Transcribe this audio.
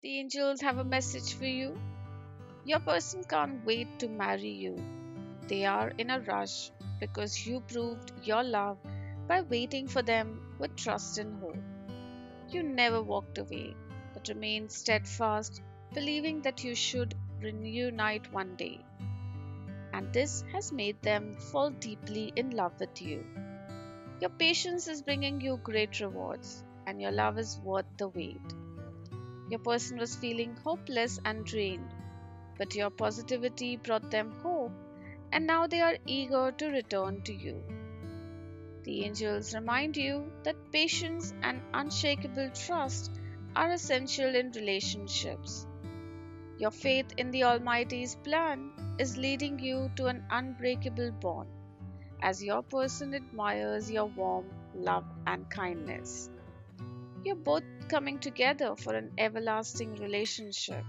The angels have a message for you. Your person can't wait to marry you. They are in a rush because you proved your love by waiting for them with trust and hope. You never walked away, but remained steadfast, believing that you should reunite one day. And this has made them fall deeply in love with you. Your patience is bringing you great rewards, and your love is worth the wait. Your person was feeling hopeless and drained, but your positivity brought them hope, and now they are eager to return to you. The angels remind you that patience and unshakable trust are essential in relationships. Your faith in the Almighty's plan is leading you to an unbreakable bond, as your person admires your warm love, and kindness. You're both coming together for an everlasting relationship